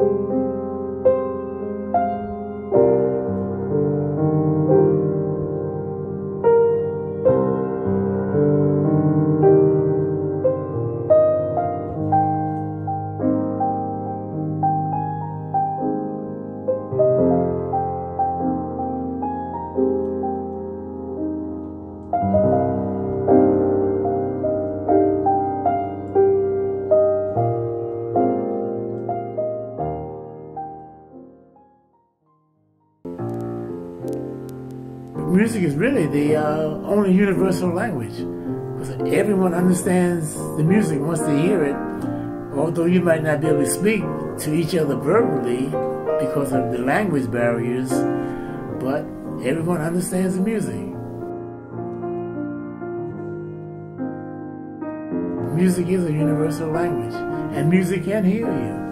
Música music is really the uh, only universal language. Because everyone understands the music once they hear it, although you might not be able to speak to each other verbally because of the language barriers, but everyone understands the music. Music is a universal language, and music can heal you.